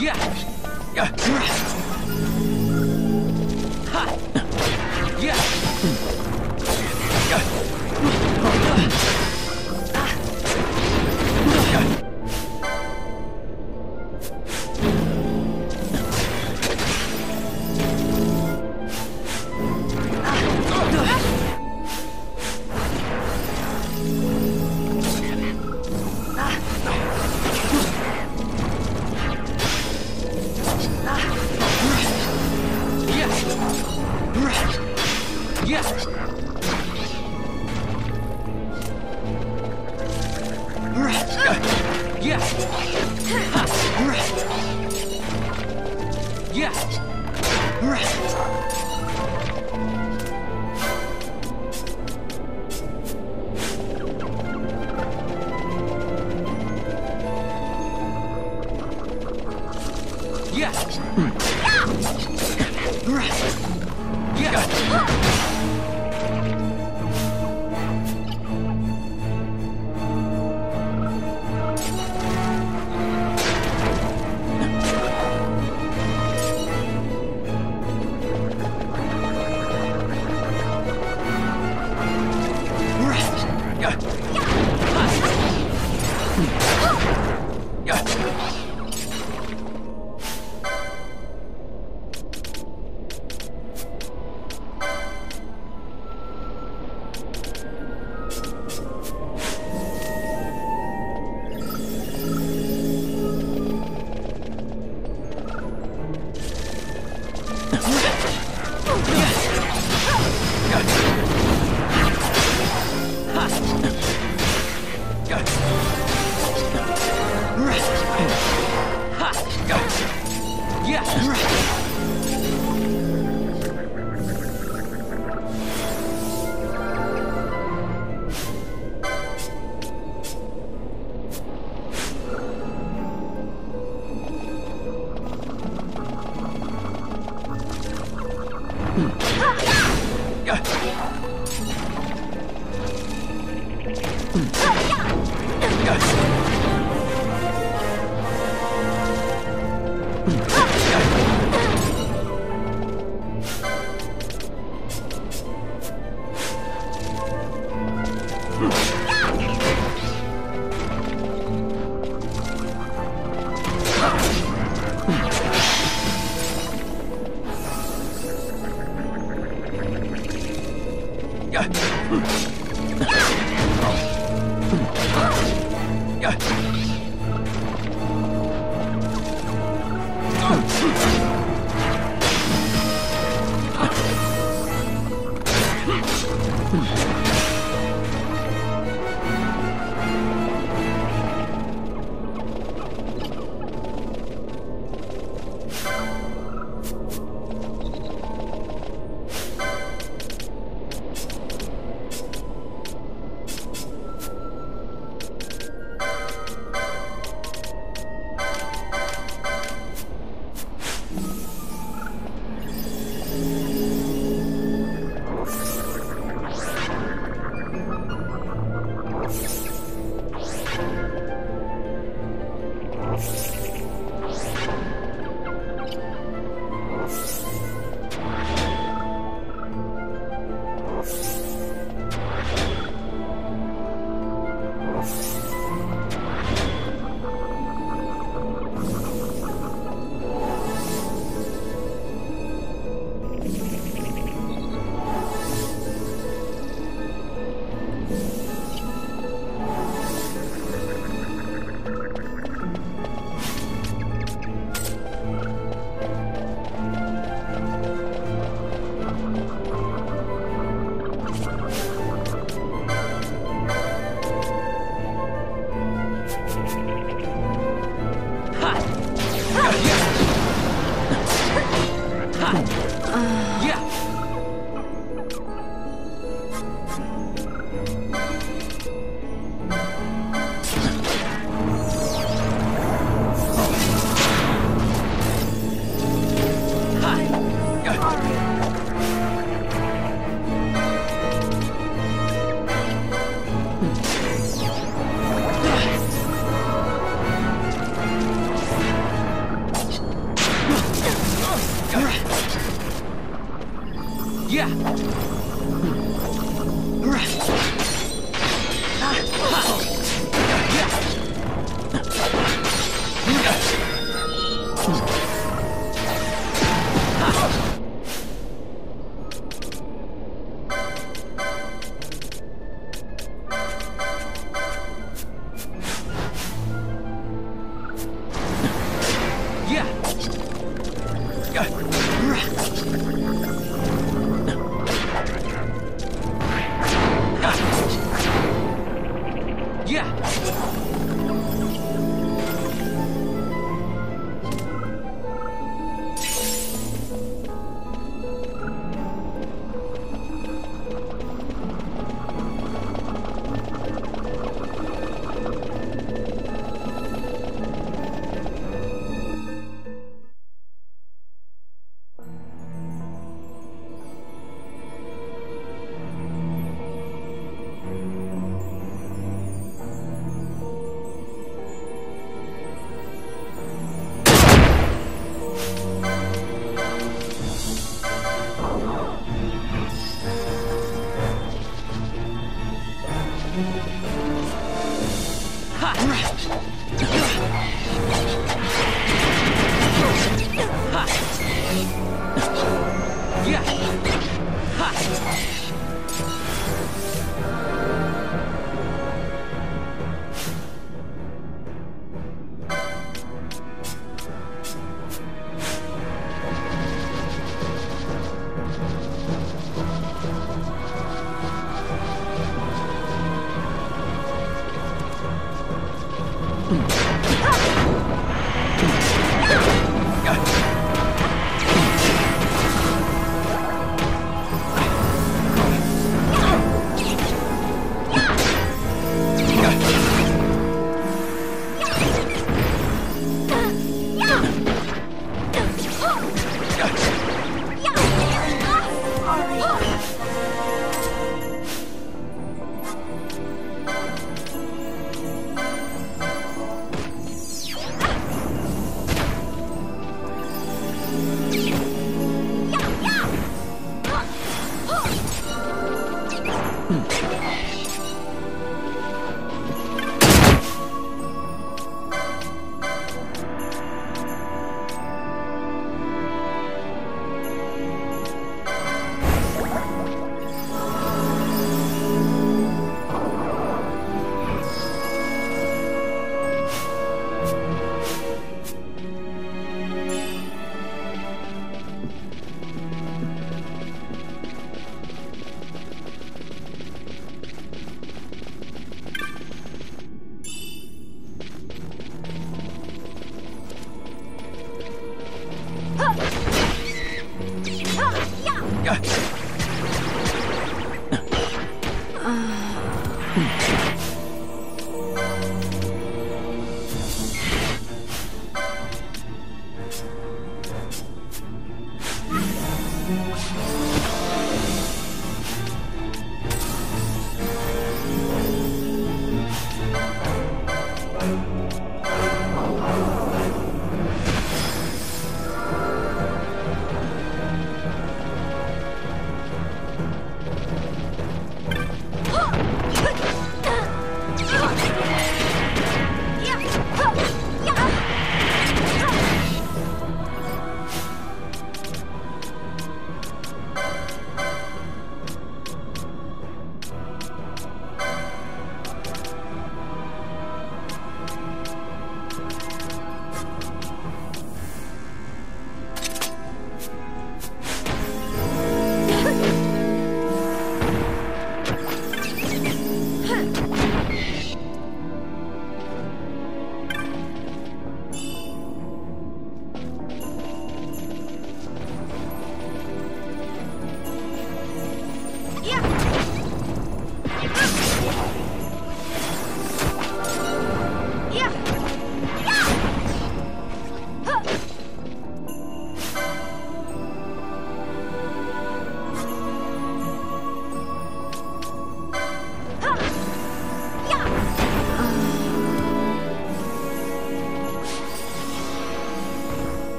yeah yeah sure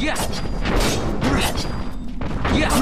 Yeah. Yeah.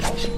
Yeah.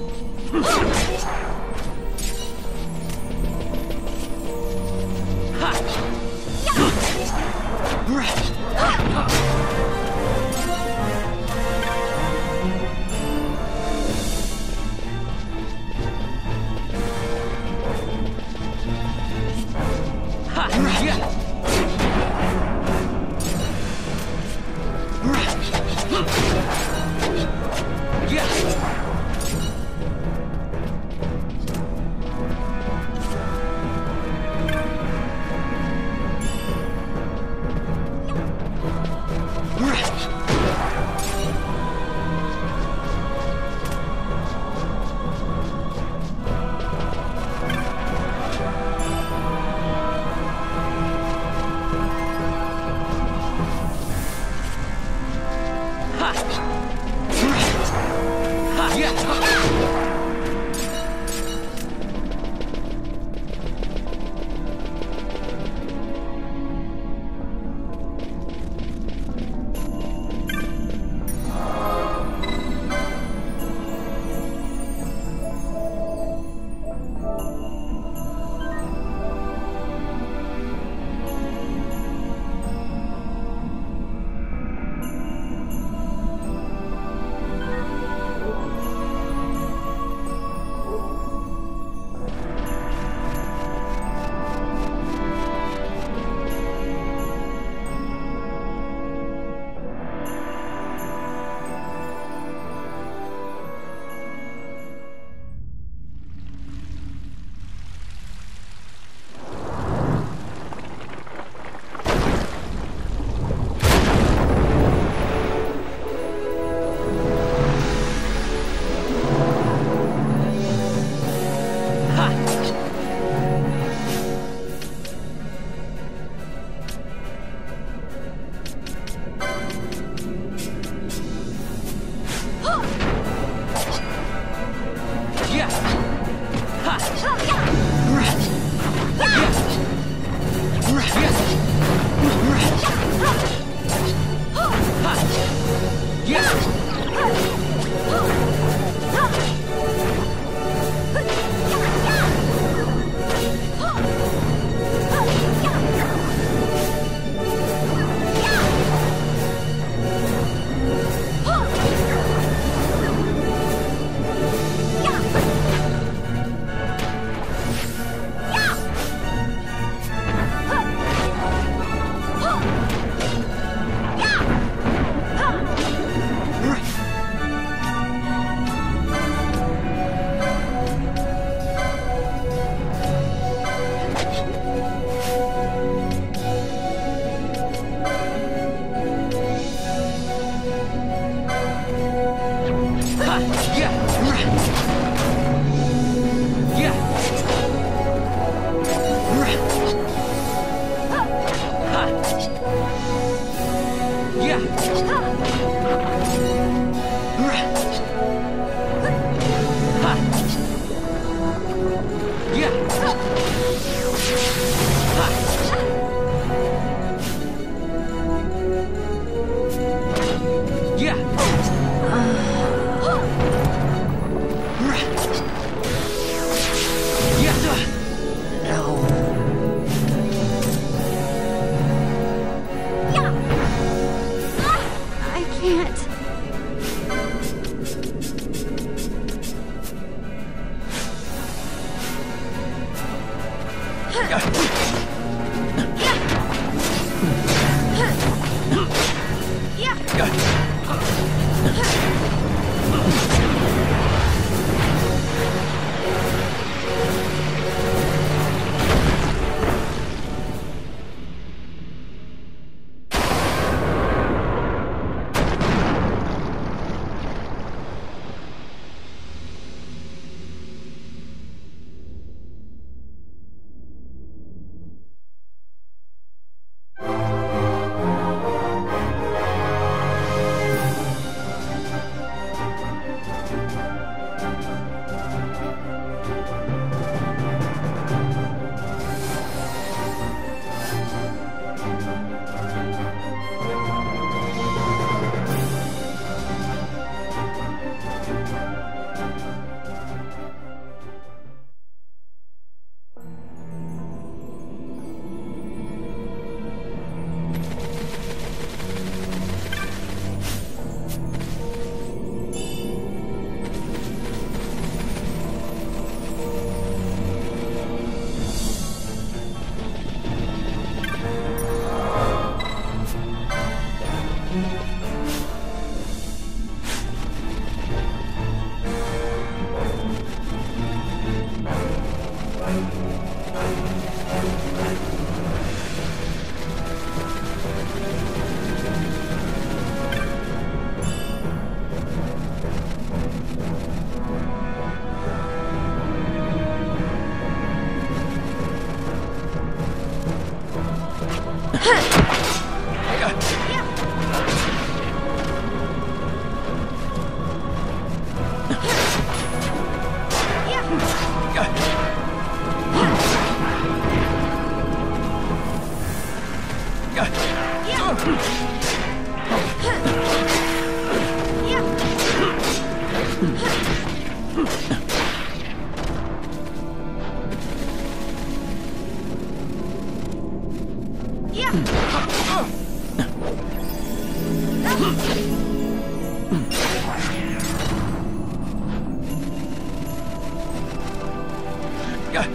Yeah.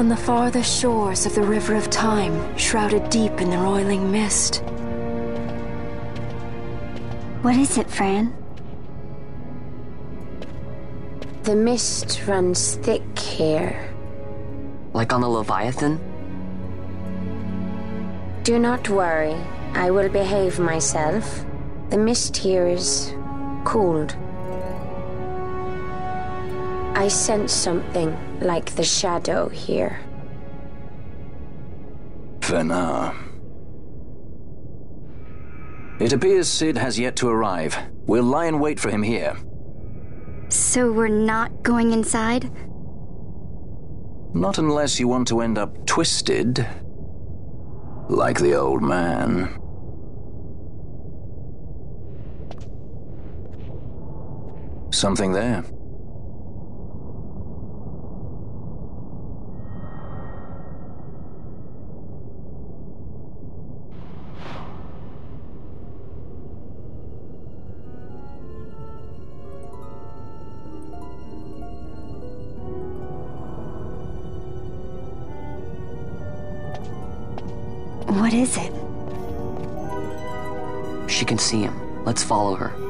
On the farthest shores of the River of Time, shrouded deep in the roiling mist. What is it, Fran? The mist runs thick here. Like on the Leviathan? Do not worry. I will behave myself. The mist here is cooled. I sense something like the shadow here. Fenar. It appears Cid has yet to arrive. We'll lie in wait for him here. So we're not going inside? Not unless you want to end up twisted. Like the old man. Something there. See him. Let's follow her.